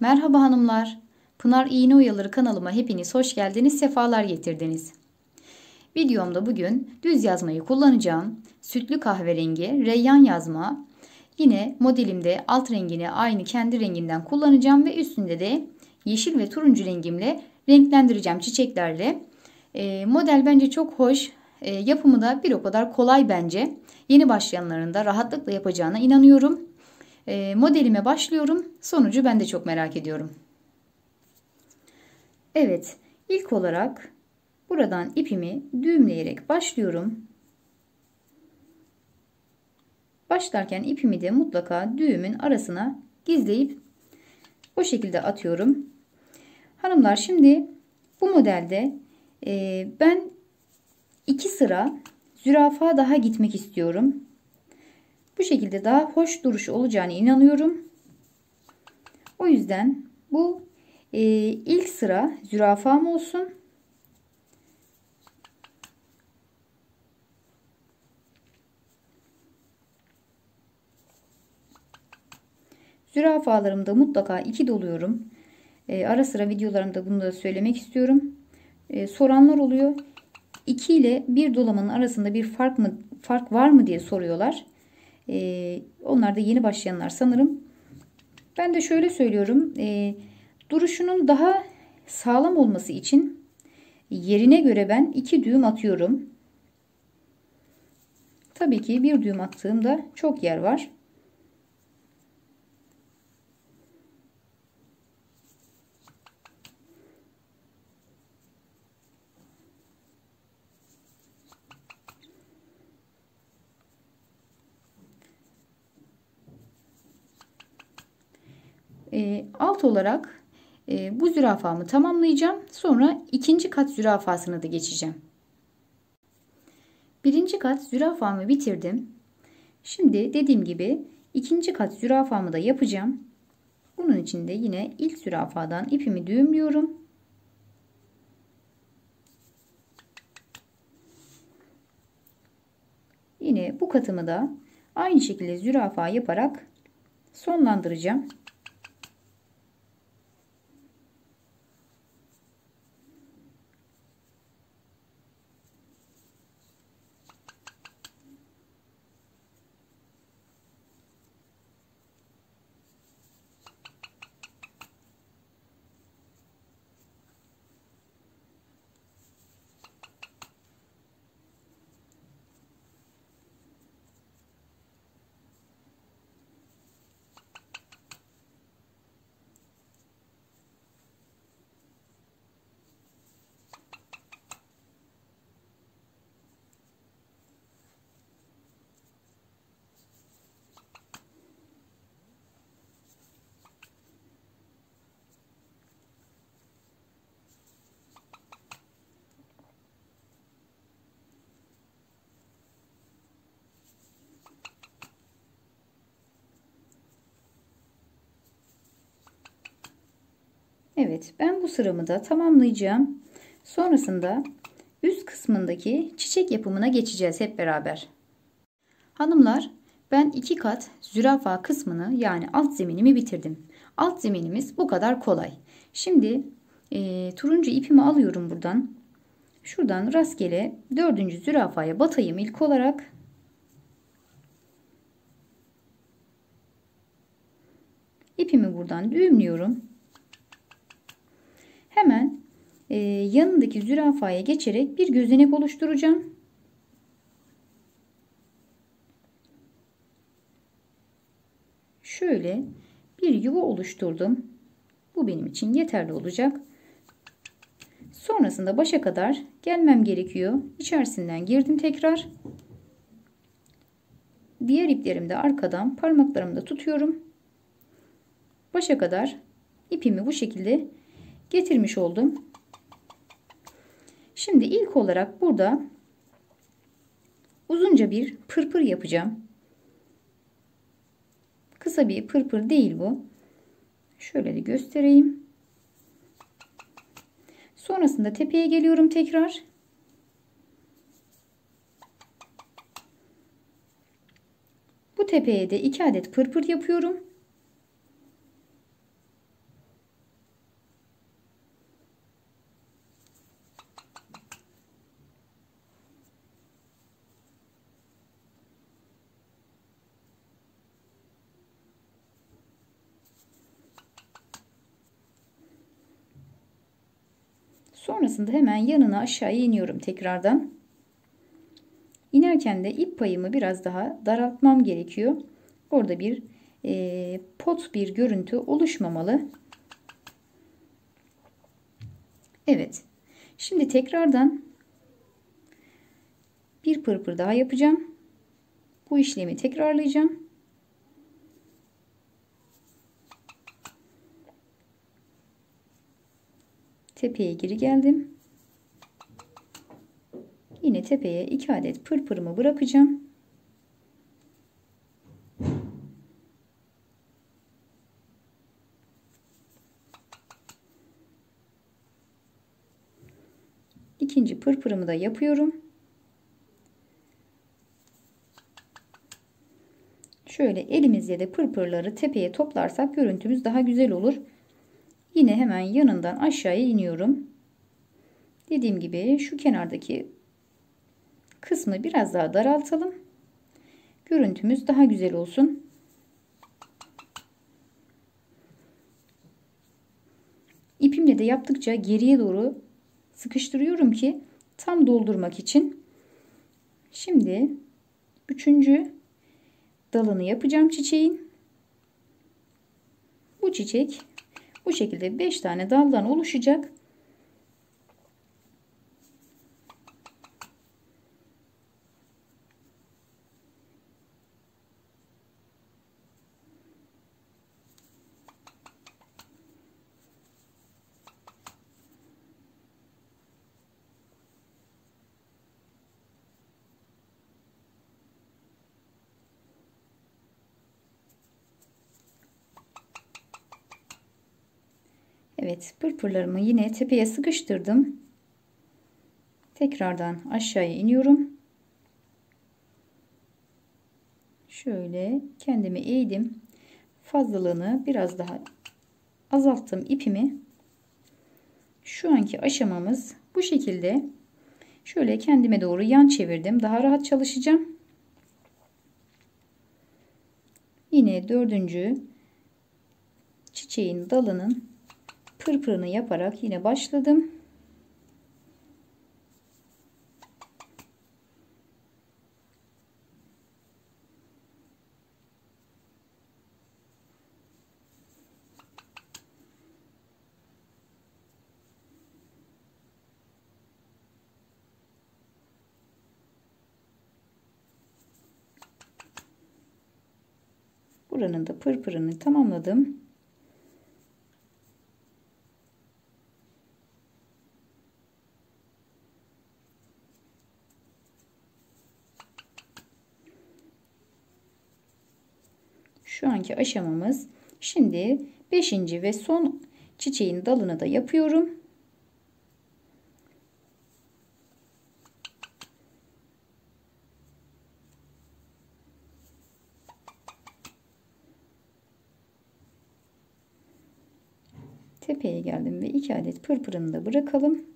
Merhaba hanımlar. Pınar İğne Oyaları kanalıma hepiniz hoş geldiniz, sefalar getirdiniz. Videomda bugün düz yazmayı kullanacağım. Sütlü kahverengi, reyyan yazma. Yine modelimde alt rengini aynı kendi renginden kullanacağım ve üstünde de yeşil ve turuncu rengimle renklendireceğim çiçeklerle. E, model bence çok hoş. E, yapımı da bir o kadar kolay bence. Yeni başlayanların da rahatlıkla yapacağına inanıyorum. E, modelime başlıyorum. Sonucu ben de çok merak ediyorum. Evet, ilk olarak buradan ipimi düğümleyerek başlıyorum. Başlarken ipimi de mutlaka düğümün arasına gizleyip o şekilde atıyorum. Hanımlar şimdi bu modelde e, ben iki sıra zürafa daha gitmek istiyorum. Bu şekilde daha hoş duruş olacağını inanıyorum. O yüzden bu e, ilk sıra zürafam olsun. Zürafalarımda mutlaka iki doluyorum. E, ara sıra videolarımda bunu da söylemek istiyorum. E, soranlar oluyor. 2 ile 1 dolamanın arasında bir fark mı fark var mı diye soruyorlar. E, onlar da yeni başlayanlar sanırım. Ben de şöyle söylüyorum. E, duruşunun daha sağlam olması için yerine göre ben 2 düğüm atıyorum. Tabii ki bir düğüm attığımda çok yer var. E, alt olarak e, bu zürafamı tamamlayacağım. Sonra ikinci kat zürafasını da geçeceğim. Birinci kat zürafamı bitirdim. Şimdi dediğim gibi ikinci kat zürafamı da yapacağım. Bunun için de yine ilk zürafadan ipimi düğümlüyorum. Yine bu katımı da aynı şekilde zürafa yaparak sonlandıracağım. Evet ben bu sıramı da tamamlayacağım. Sonrasında üst kısmındaki çiçek yapımına geçeceğiz hep beraber. Hanımlar ben iki kat zürafa kısmını yani alt zeminimi bitirdim. Alt zeminimiz bu kadar kolay. Şimdi e, turuncu ipimi alıyorum buradan. Şuradan rastgele dördüncü zürafaya batayım ilk olarak. İpimi buradan düğümlüyorum. Hemen e, yanındaki zürafaya geçerek bir gözenek oluşturacağım. Şöyle bir yuva oluşturdum. Bu benim için yeterli olacak. Sonrasında başa kadar gelmem gerekiyor. İçerisinden girdim tekrar. Diğer iplerimi de arkadan parmaklarımda tutuyorum. Başa kadar ipimi bu şekilde getirmiş oldum. Şimdi ilk olarak burada uzunca bir pırpır yapacağım. Kısa bir pırpır değil bu. Şöyle de göstereyim. Sonrasında tepeye geliyorum tekrar. Bu tepeye de 2 adet pırpır yapıyorum. Sonrasında hemen yanına aşağıya iniyorum tekrardan. İnerken de ip payımı biraz daha daraltmam gerekiyor. Orada bir e, pot bir görüntü oluşmamalı. Evet. Şimdi tekrardan bir pırpır daha yapacağım. Bu işlemi tekrarlayacağım. Tepeye geri geldim. Yine tepeye 2 adet pırpırımı bırakacağım. İkinci pırpırımı da yapıyorum. Şöyle elimizle de pırpırları tepeye toplarsak görüntümüz daha güzel olur. Yine hemen yanından aşağıya iniyorum. Dediğim gibi şu kenardaki kısmı biraz daha daraltalım. Görüntümüz daha güzel olsun. İpimle de yaptıkça geriye doğru sıkıştırıyorum ki tam doldurmak için. Şimdi üçüncü dalını yapacağım çiçeğin. Bu çiçek bu şekilde 5 tane daldan oluşacak. Evet pırpırlarımı yine tepeye sıkıştırdım. Tekrardan aşağıya iniyorum. Şöyle kendimi eğdim. Fazlalığını biraz daha azalttım ipimi. Şu anki aşamamız bu şekilde. Şöyle kendime doğru yan çevirdim. Daha rahat çalışacağım. Yine dördüncü çiçeğin dalının pırpırını yaparak yine başladım. Buranın da pırpırını tamamladım. Şu anki aşamamız. Şimdi 5. ve son çiçeğin dalını da yapıyorum. Tepeye geldim ve 2 adet pırpırını da bırakalım.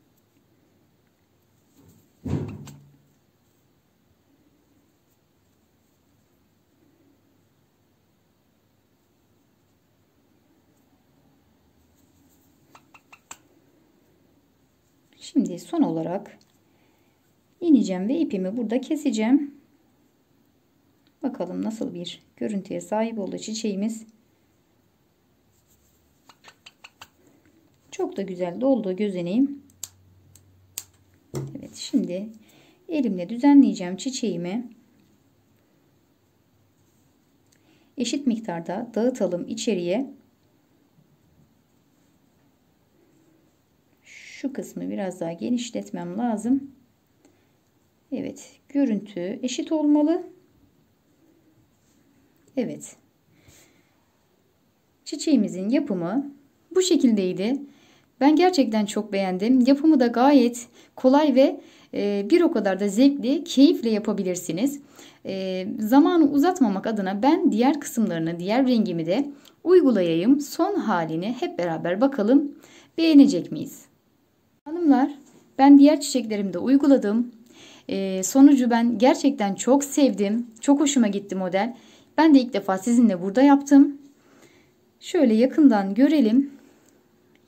Şimdi son olarak ineceğim ve ipimi burada keseceğim. Bakalım nasıl bir görüntüye sahip oldu çiçeğimiz. Çok da güzel doldu gözeneğim. Evet şimdi elimle düzenleyeceğim çiçeğimi. Eşit miktarda dağıtalım içeriye. Şu kısmı biraz daha genişletmem lazım. Evet görüntü eşit olmalı. Evet. Çiçeğimizin yapımı bu şekildeydi. Ben gerçekten çok beğendim. Yapımı da gayet kolay ve e, bir o kadar da zevkli, keyifle yapabilirsiniz. E, zamanı uzatmamak adına ben diğer kısımlarını, diğer rengimi de uygulayayım. Son halini hep beraber bakalım beğenecek miyiz? Hanımlar ben diğer çiçeklerimde uyguladım. Ee, sonucu ben gerçekten çok sevdim. Çok hoşuma gitti model. Ben de ilk defa sizinle burada yaptım. Şöyle yakından görelim.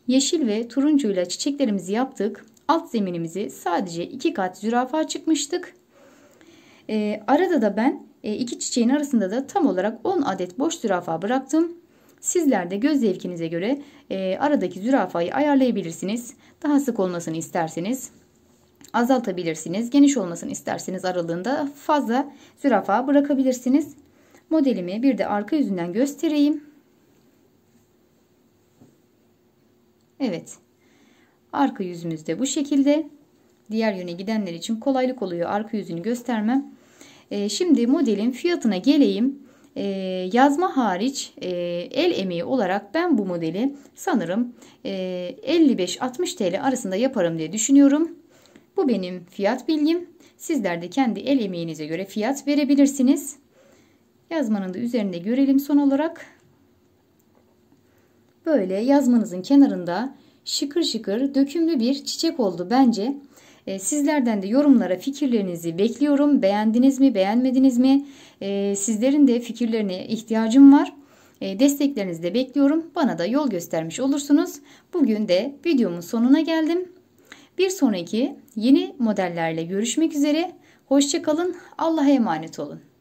Yeşil ve turuncuyla çiçeklerimizi yaptık. alt zeminimizi sadece iki kat zürafa çıkmıştık. E, arada da ben e, iki çiçeğin arasında da tam olarak 10 adet boş zürafa bıraktım. Sizler de göz zevkinize göre e, aradaki zürafayı ayarlayabilirsiniz. Daha sık olmasını isterseniz azaltabilirsiniz. Geniş olmasını isterseniz aralığında fazla zürafa bırakabilirsiniz. Modelimi bir de arka yüzünden göstereyim. Evet. Arka yüzümüzde bu şekilde. Diğer yöne gidenler için kolaylık oluyor arka yüzünü göstermem. Ee, şimdi modelin fiyatına geleyim. Ee, yazma hariç e, el emeği olarak ben bu modeli sanırım e, 55-60 TL arasında yaparım diye düşünüyorum. Bu benim fiyat bilgim. Sizler de kendi el emeğinize göre fiyat verebilirsiniz. Yazmanın da üzerinde görelim son olarak. Böyle yazmanızın kenarında şıkır şıkır dökümlü bir çiçek oldu bence. E, sizlerden de yorumlara fikirlerinizi bekliyorum. Beğendiniz mi, beğenmediniz mi? E, sizlerin de fikirlerine ihtiyacım var. E, desteklerinizi de bekliyorum. Bana da yol göstermiş olursunuz. Bugün de videomun sonuna geldim. Bir sonraki yeni modellerle görüşmek üzere. Hoşçakalın. Allah'a emanet olun.